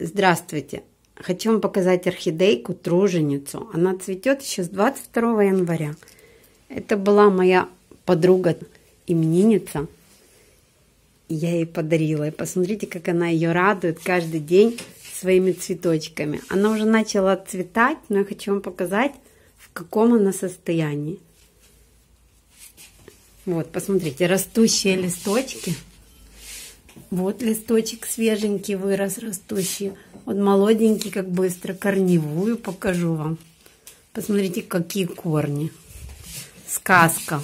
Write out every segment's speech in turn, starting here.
Здравствуйте! Хочу вам показать орхидейку труженицу. Она цветет еще с 22 января. Это была моя подруга именинница. Я ей подарила. И посмотрите, как она ее радует каждый день своими цветочками. Она уже начала цветать, но я хочу вам показать, в каком она состоянии. Вот, посмотрите, растущие листочки. Вот листочек свеженький вырос, растущий. Вот молоденький, как быстро. Корневую покажу вам. Посмотрите, какие корни. Сказка.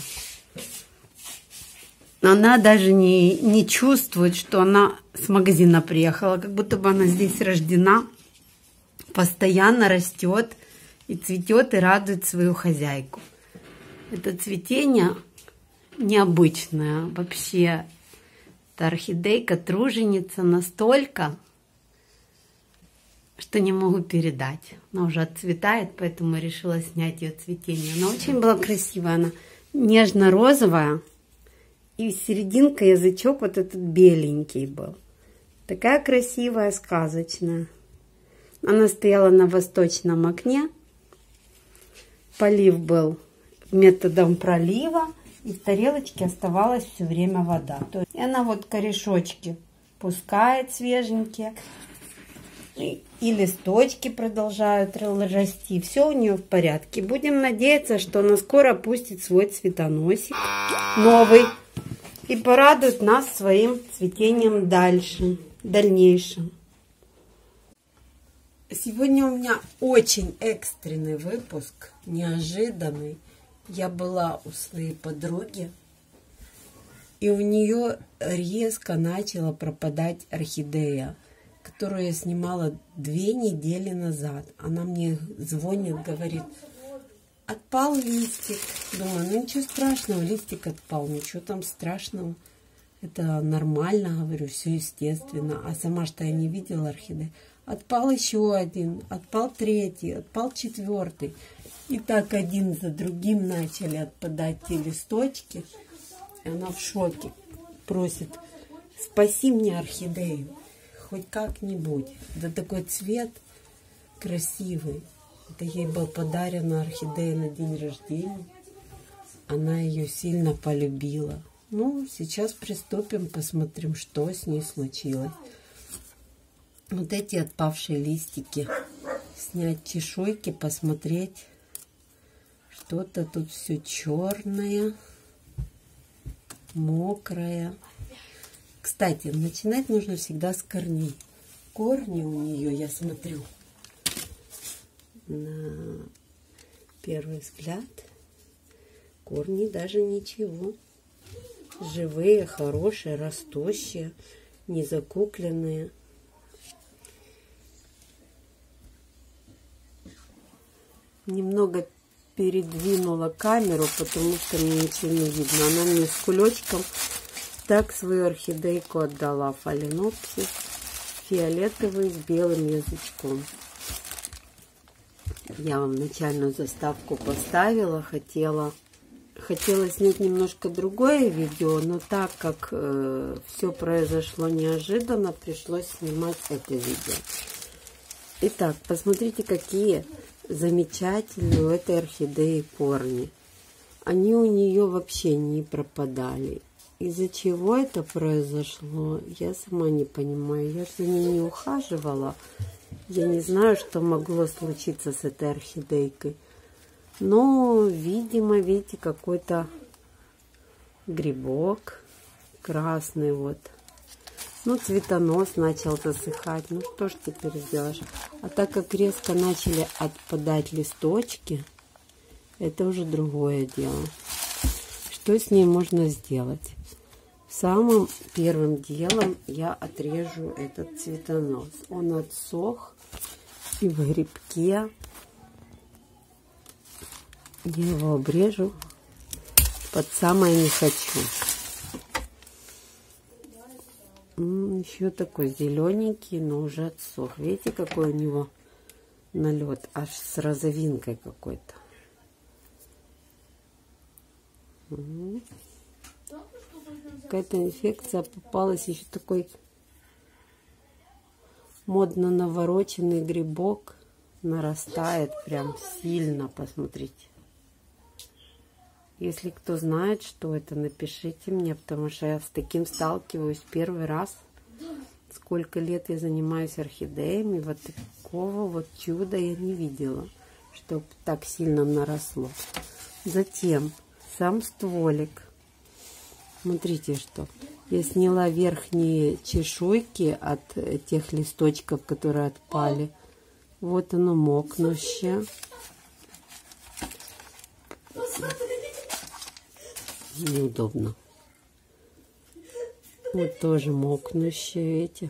Она даже не, не чувствует, что она с магазина приехала. Как будто бы она здесь рождена. Постоянно растет и цветет и радует свою хозяйку. Это цветение необычное. Вообще эта орхидейка труженица настолько, что не могу передать. Она уже отцветает, поэтому решила снять ее цветение. Она очень была красивая, она нежно-розовая. И серединка, язычок вот этот беленький был. Такая красивая, сказочная. Она стояла на восточном окне. Полив был методом пролива. И в тарелочке оставалась все время вода. То есть, и она вот корешочки пускает свеженькие. И, и листочки продолжают расти. Все у нее в порядке. Будем надеяться, что она скоро пустит свой цветоносик новый. И порадует нас своим цветением дальше, дальнейшем. Сегодня у меня очень экстренный выпуск, неожиданный я была у своей подруги, и у нее резко начала пропадать орхидея, которую я снимала две недели назад. Она мне звонит, говорит, отпал листик. Думаю, ну ничего страшного, листик отпал, ничего там страшного. Это нормально, говорю, все естественно. А сама что я не видела орхидеи. Отпал еще один, отпал третий, отпал четвертый. И так один за другим начали отпадать те листочки. И она в шоке. Просит, спаси мне орхидею. Хоть как-нибудь. Да такой цвет красивый. Это ей был подарена орхидея на день рождения. Она ее сильно полюбила. Ну, сейчас приступим, посмотрим, что с ней случилось. Вот эти отпавшие листики. Снять чешуйки, посмотреть что-то тут все черное, мокрое. Кстати, начинать нужно всегда с корней. Корни у нее, я смотрю, на первый взгляд, корни даже ничего. Живые, хорошие, растущие, не закукленные. Немного передвинула камеру, потому что мне ничего не видно. Она мне с кулечком так свою орхидейку отдала. Фаленопсис фиолетовый с белым язычком. Я вам начальную заставку поставила. Хотела, хотела снять немножко другое видео, но так как э, все произошло неожиданно, пришлось снимать это видео. Итак, посмотрите, какие замечательные у этой орхидеи корни. Они у нее вообще не пропадали. Из-за чего это произошло, я сама не понимаю. Я за ней не ухаживала. Я не знаю, что могло случиться с этой орхидейкой. Но, видимо, видите, какой-то грибок красный вот. Ну, цветонос начал засыхать. Ну, что ж теперь сделаешь? А так как резко начали отпадать листочки, это уже другое дело. Что с ней можно сделать? Самым первым делом я отрежу этот цветонос. Он отсох и в грибке. Я его обрежу под самое не хочу. Еще такой зелененький, но уже отсох. Видите, какой у него налет, аж с розовинкой какой-то. Какая-то инфекция попалась, еще такой модно навороченный грибок нарастает прям сильно, посмотрите. Если кто знает, что это, напишите мне, потому что я с таким сталкиваюсь первый раз. Сколько лет я занимаюсь орхидеями, вот такого вот чуда я не видела, чтобы так сильно наросло. Затем сам стволик. Смотрите, что я сняла верхние чешуйки от тех листочков, которые отпали. Вот оно мокнущее. Неудобно. Вот тоже мокнущие эти.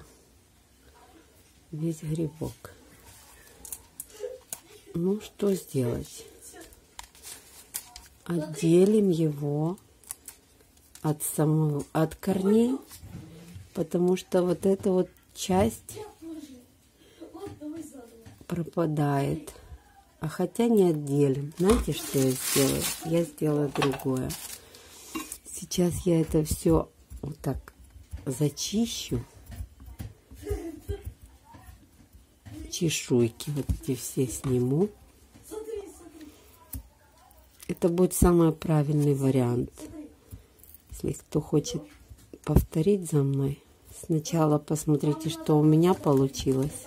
Весь грибок. Ну, что сделать? Отделим его от самого, от корней, потому что вот эта вот часть пропадает. А хотя не отделим. Знаете, что я сделаю? Я сделаю другое. Сейчас я это все вот так зачищу. Чешуйки вот эти все сниму. Это будет самый правильный вариант. Если кто хочет повторить за мной, сначала посмотрите, что у меня получилось,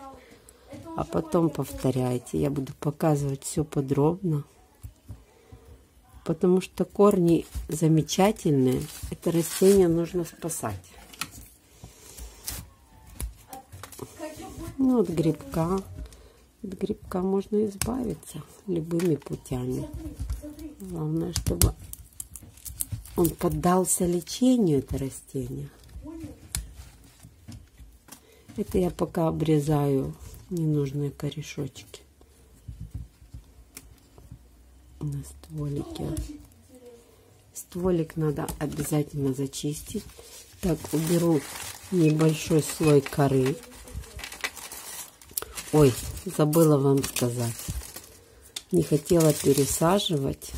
а потом повторяйте. Я буду показывать все подробно, потому что корни замечательные. Это растение нужно спасать. Ну, от грибка. От грибка можно избавиться любыми путями. Главное, чтобы он поддался лечению, это растение. Это я пока обрезаю ненужные корешочки на стволике. Стволик надо обязательно зачистить. Так, уберу небольшой слой коры. Ой, забыла вам сказать. Не хотела пересаживать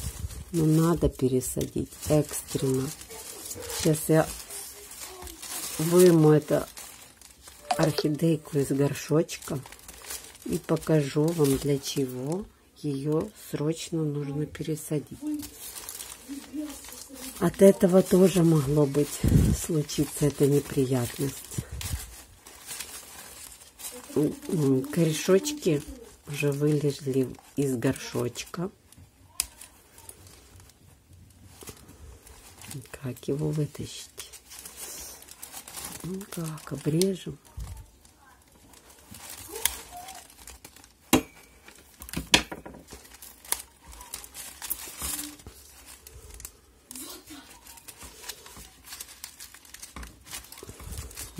но надо пересадить экстренно. Сейчас я выму эту орхидейку из горшочка и покажу вам, для чего ее срочно нужно пересадить. От этого тоже могло быть случиться эта неприятность. Корешочки уже вылезли из горшочка. Как его вытащить? Ну как, обрежем.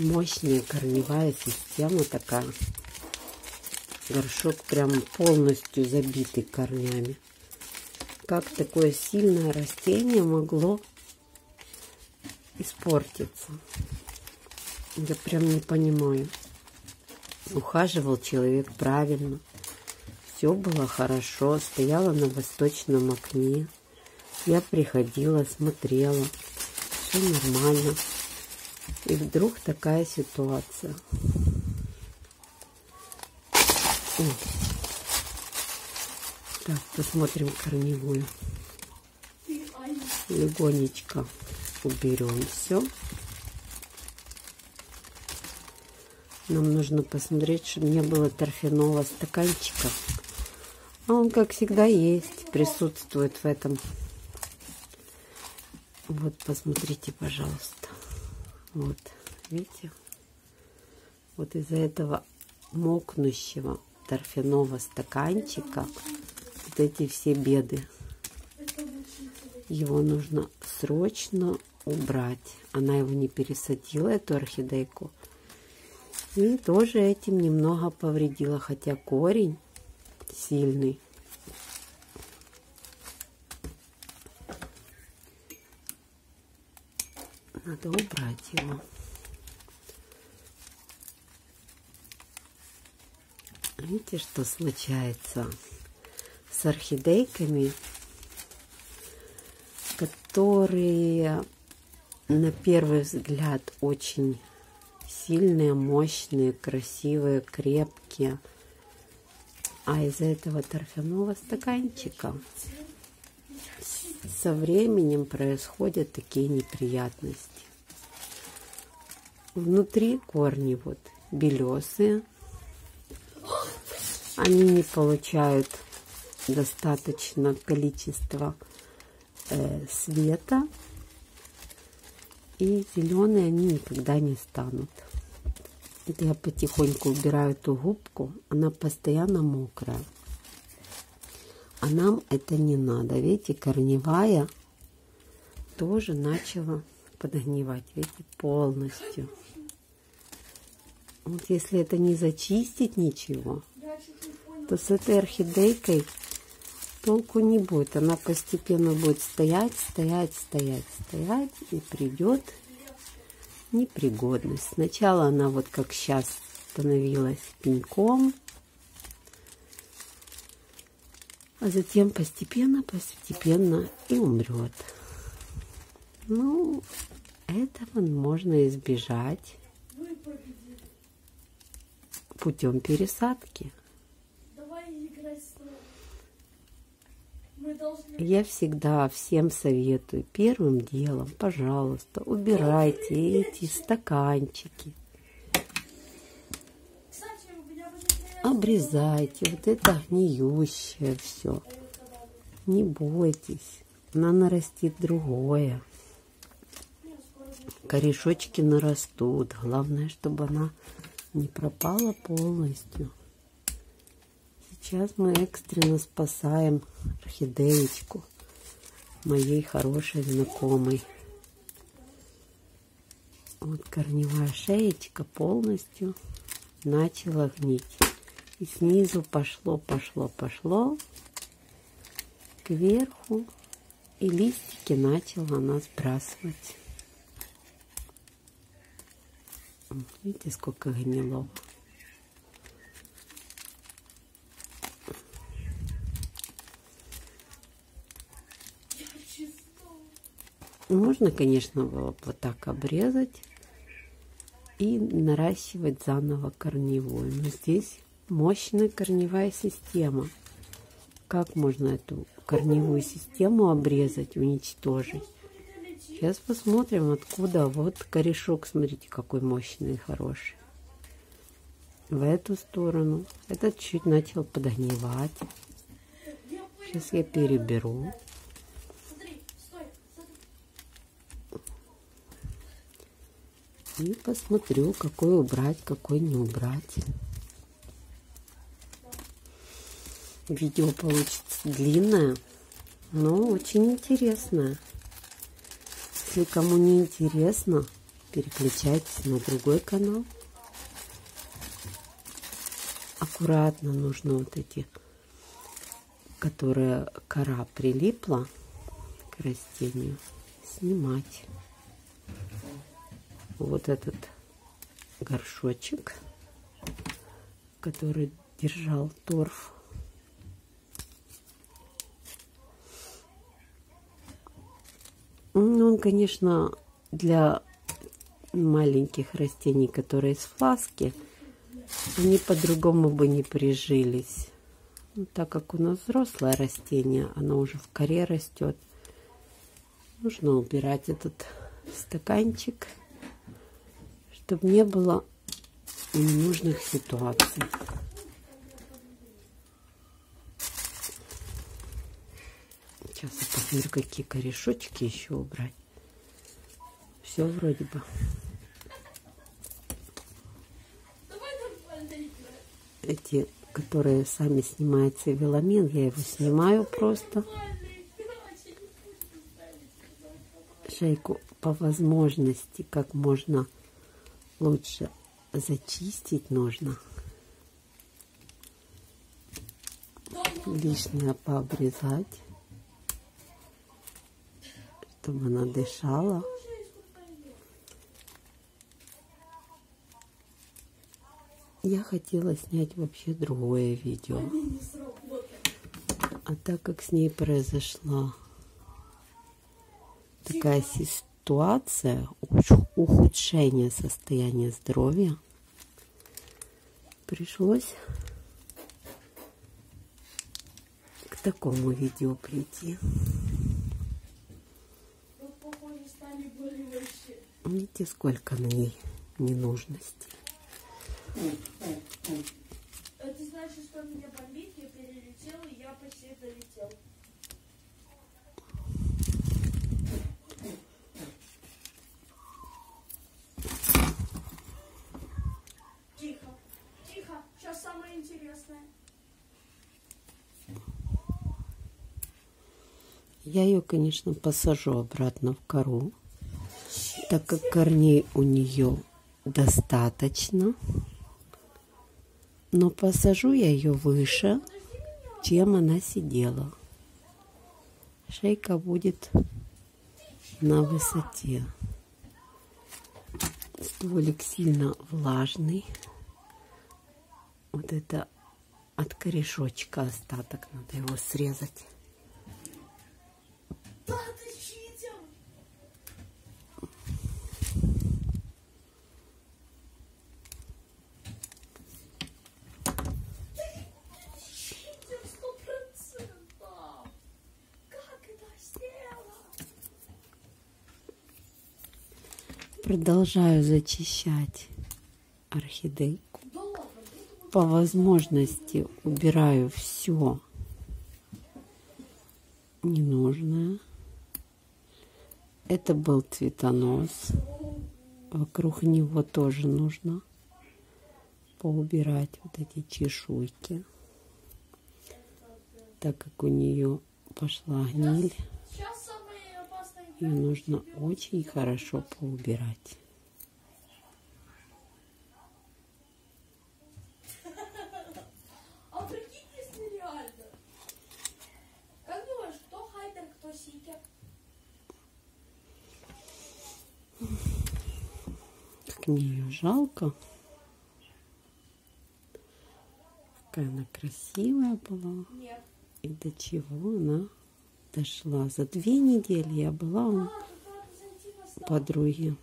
Мощная корневая система такая. Горшок прям полностью забитый корнями. Как такое сильное растение могло испортится. Я прям не понимаю. Ухаживал человек правильно. Все было хорошо. Стояла на восточном окне. Я приходила, смотрела. Все нормально. И вдруг такая ситуация. Так, посмотрим корневую. Легонечко уберем все. Нам нужно посмотреть, чтобы не было торфяного стаканчика. А он, как всегда, есть, присутствует в этом. Вот, посмотрите, пожалуйста. Вот, видите? Вот из-за этого мокнущего торфяного стаканчика вот эти все беды. Его нужно срочно убрать. Она его не пересадила, эту орхидейку. И тоже этим немного повредила, хотя корень сильный. Надо убрать его. Видите, что случается с орхидейками, которые на первый взгляд очень сильные, мощные, красивые, крепкие. А из этого торфяного стаканчика со временем происходят такие неприятности. Внутри корни вот белесые. Они не получают достаточно количества э, света. И зеленые они никогда не станут. Это я потихоньку убираю эту губку. Она постоянно мокрая. А нам это не надо. Видите, корневая тоже начала подгнивать. Видите, полностью. Вот если это не зачистить ничего, то с этой орхидейкой толку не будет. Она постепенно будет стоять, стоять, стоять, стоять и придет непригодность. Сначала она вот как сейчас становилась пеньком, а затем постепенно, постепенно и умрет. Ну, этого можно избежать путем пересадки. Я всегда всем советую первым делом, пожалуйста, убирайте эти стаканчики. Обрезайте вот это гниющее все. Не бойтесь, она нарастит другое. Корешочки нарастут. Главное, чтобы она не пропала полностью. Сейчас мы экстренно спасаем орхидеечку моей хорошей знакомой. Вот корневая шеечка полностью начала гнить. И снизу пошло, пошло, пошло кверху. И листики начала она сбрасывать. Видите, сколько гнилого. Можно, конечно, было вот так обрезать и наращивать заново корневую. Но здесь мощная корневая система. Как можно эту корневую систему обрезать, уничтожить? Сейчас посмотрим, откуда. Вот корешок, смотрите, какой мощный и хороший. В эту сторону. Этот чуть начал подгнивать. Сейчас я переберу. И посмотрю, какой убрать, какой не убрать. Видео получится длинное, но очень интересное. Если кому не интересно, переключайтесь на другой канал. Аккуратно нужно вот эти, которые кора прилипла к растению, снимать вот этот горшочек, который держал торф. Ну, он, конечно, для маленьких растений, которые из фласки, они по-другому бы не прижились. Ну, так как у нас взрослое растение, оно уже в коре растет, нужно убирать этот стаканчик чтобы не было ненужных ситуаций. Сейчас я посмотрю, какие корешочки еще убрать. Все вроде бы. Эти, которые сами снимаются веломен, я его снимаю просто. Шейку по возможности как можно лучше зачистить нужно. Лишнее пообрезать, чтобы она дышала. Я хотела снять вообще другое видео. А так как с ней произошла такая ситуация ухудшения состояния здоровья, пришлось к такому видео прийти. Видите, сколько на ней ненужности. Это значит, что меня бомбит, я перелетел, и я почти долетел. Тихо, тихо, сейчас самое интересное. Я ее, конечно, посажу обратно в кору, так как корней у нее достаточно. Но посажу я ее выше, чем она сидела. Шейка будет на высоте. Стволик сильно влажный. Вот это от корешочка остаток. Надо его срезать. Продолжаю зачищать орхидейку. По возможности убираю все ненужное. Это был цветонос. Вокруг него тоже нужно поубирать вот эти чешуйки, так как у нее пошла гниль. Ее нужно очень хорошо поубирать. А? Как мне ее жалко. Какая она красивая была. Нет. И до чего она дошла. За две недели я была у подруги.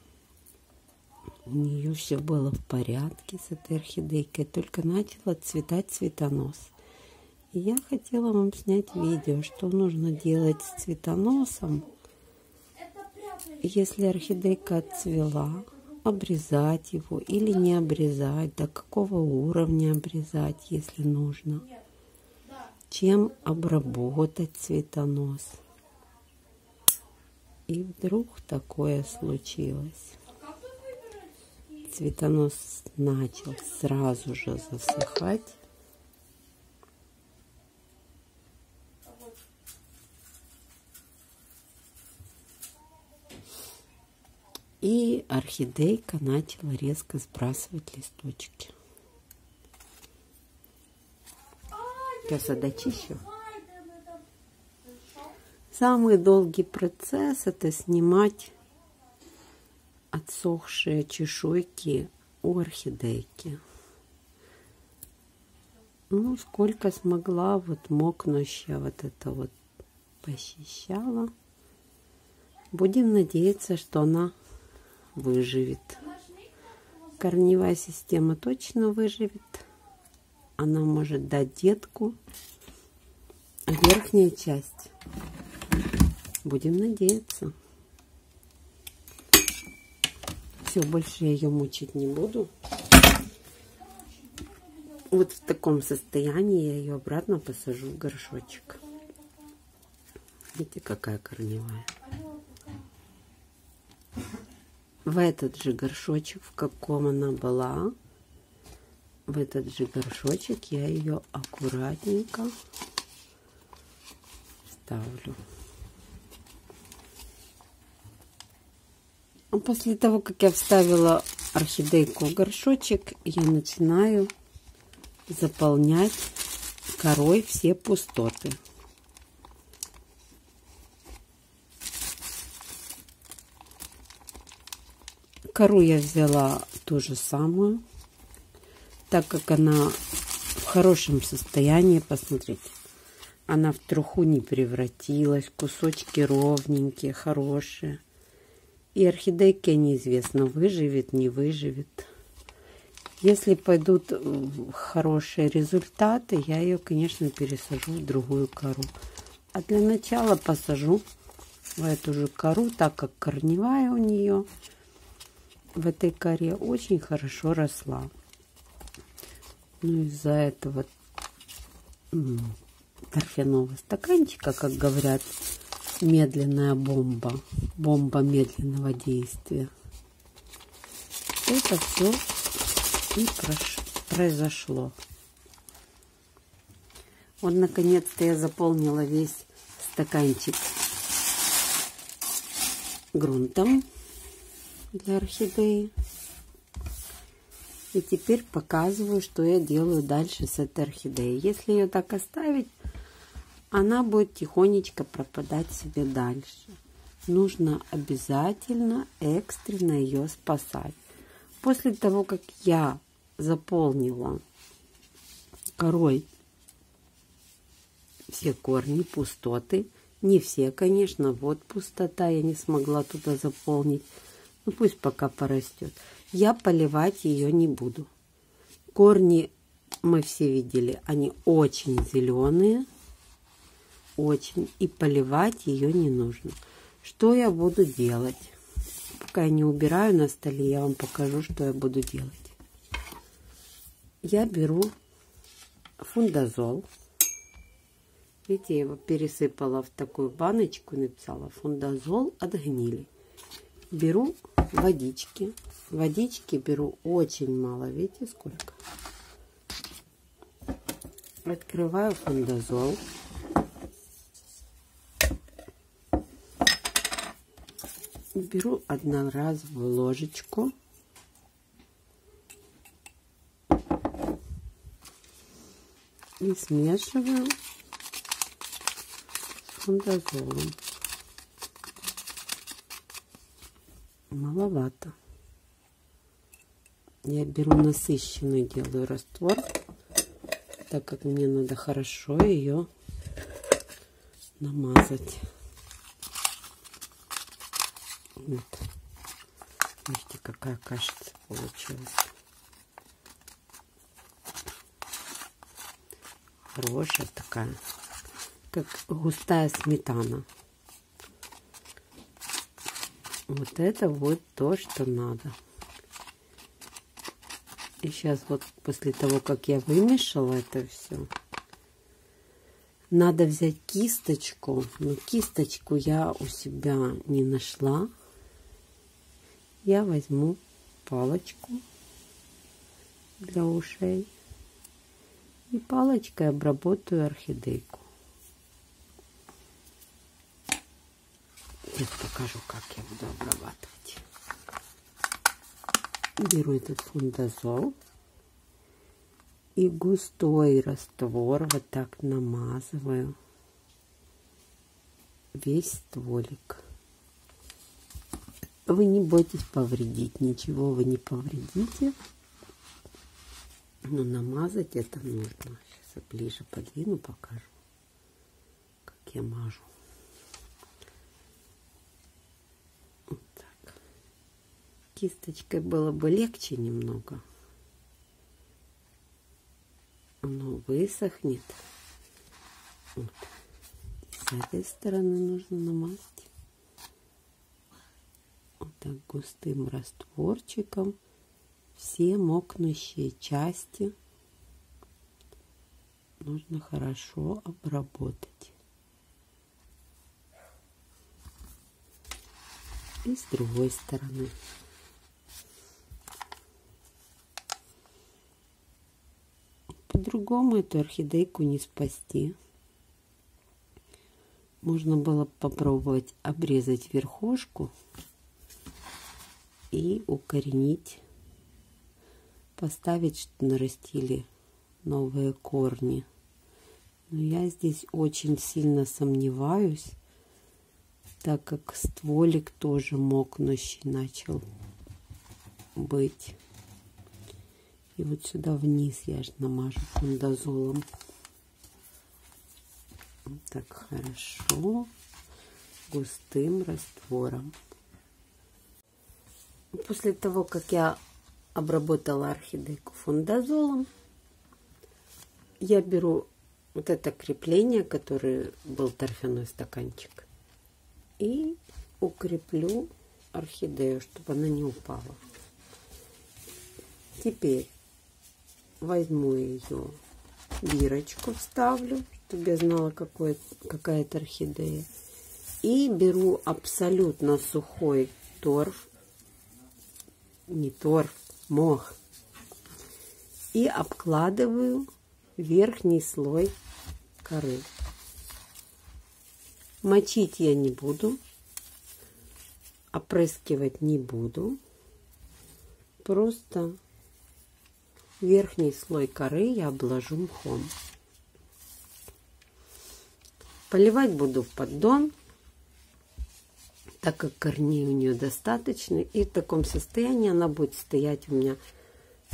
У нее все было в порядке с этой орхидейкой. Только начала цветать цветонос. И я хотела вам снять видео, что нужно делать с цветоносом, если орхидейка отцвела, обрезать его или не обрезать, до какого уровня обрезать, если нужно. Чем обработать цветонос. И вдруг такое случилось. Цветонос начал сразу же засыхать. И орхидейка начала резко сбрасывать листочки. Сейчас я дочищу. Самый долгий процесс это снимать отсохшие чешуйки у орхидейки. Ну, сколько смогла, вот мокнущая вот это вот пощищала. Будем надеяться, что она выживет. Корневая система точно выживет. Она может дать детку. А верхняя часть. Будем надеяться. Все, больше я ее мучить не буду. Вот в таком состоянии я ее обратно посажу в горшочек. Видите, какая корневая. В этот же горшочек, в каком она была, в этот же горшочек я ее аккуратненько ставлю. А после того, как я вставила орхидейку в горшочек, я начинаю заполнять корой все пустоты. Кору я взяла ту же самую, так как она в хорошем состоянии, посмотрите. Она в труху не превратилась, кусочки ровненькие, хорошие. И орхидейка неизвестно, выживет, не выживет. Если пойдут хорошие результаты, я ее, конечно, пересажу в другую кору. А для начала посажу в эту же кору, так как корневая у нее в этой коре очень хорошо росла. Ну, из-за этого торфяного стаканчика, как говорят, медленная бомба, бомба медленного действия. Это все и произошло. Вот, наконец-то я заполнила весь стаканчик грунтом для орхидеи. И теперь показываю, что я делаю дальше с этой орхидеей. Если ее так оставить, она будет тихонечко пропадать себе дальше. Нужно обязательно экстренно ее спасать. После того, как я заполнила корой все корни, пустоты, не все, конечно, вот пустота, я не смогла туда заполнить. Ну пусть пока порастет. Я поливать ее не буду. Корни мы все видели, они очень зеленые очень, и поливать ее не нужно. Что я буду делать? Пока я не убираю на столе, я вам покажу, что я буду делать. Я беру фундазол. Видите, я его пересыпала в такую баночку, написала фундазол от гнили. Беру водички. Водички беру очень мало, видите сколько? Открываю фундазол. беру одноразовую ложечку и смешиваю с фундазолом. Маловато. Я беру насыщенный, делаю раствор, так как мне надо хорошо ее намазать. Вот. Видите, какая кашица получилась. Хорошая такая, как густая сметана. Вот это вот то, что надо. И сейчас вот после того, как я вымешала это все, надо взять кисточку. Но кисточку я у себя не нашла я возьму палочку для ушей и палочкой обработаю орхидейку. Сейчас покажу, как я буду обрабатывать. Беру этот фундазол и густой раствор вот так намазываю весь стволик. Вы не бойтесь повредить, ничего вы не повредите. Но намазать это нужно. Сейчас я ближе подвину, покажу, как я мажу. Вот так. Кисточкой было бы легче немного. Оно высохнет. Вот. С этой стороны нужно намазать так густым растворчиком все мокнущие части нужно хорошо обработать. И с другой стороны. По-другому эту орхидейку не спасти. Можно было попробовать обрезать верхушку и укоренить, поставить, чтобы нарастили новые корни. Но я здесь очень сильно сомневаюсь, так как стволик тоже мокнущий начал быть. И вот сюда вниз я же намажу фундазолом. Так хорошо, густым раствором. После того, как я обработала орхидейку фундазолом, я беру вот это крепление, которое был торфяной стаканчик, и укреплю орхидею, чтобы она не упала. Теперь возьму ее бирочку, вставлю, чтобы я знала, какой, какая это орхидея. И беру абсолютно сухой торф, не торф, мох. И обкладываю верхний слой коры. Мочить я не буду, опрыскивать не буду. Просто верхний слой коры я обложу мхом. Поливать буду в поддон, так как корней у нее достаточно. И в таком состоянии она будет стоять у меня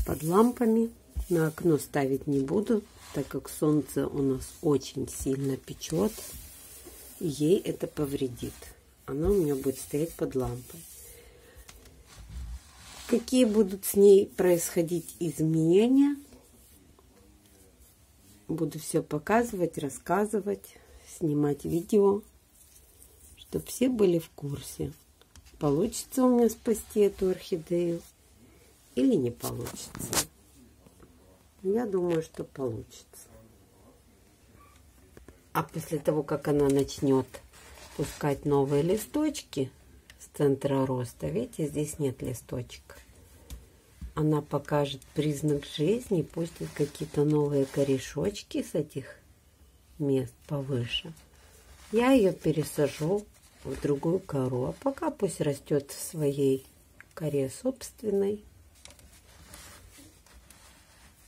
под лампами. На окно ставить не буду, так как солнце у нас очень сильно печет. И ей это повредит. Она у меня будет стоять под лампой. Какие будут с ней происходить изменения, буду все показывать, рассказывать снимать видео, чтобы все были в курсе, получится у меня спасти эту орхидею или не получится. Я думаю, что получится. А после того, как она начнет пускать новые листочки центра роста, видите, здесь нет листочек. Она покажет признак жизни, пустит какие-то новые корешочки с этих мест повыше, я ее пересажу в другую кору. А пока пусть растет в своей коре собственной.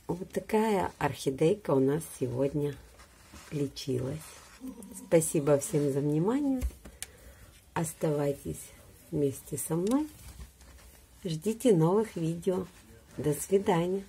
Вот такая орхидейка у нас сегодня лечилась. Спасибо всем за внимание. Оставайтесь вместе со мной. Ждите новых видео. До свидания.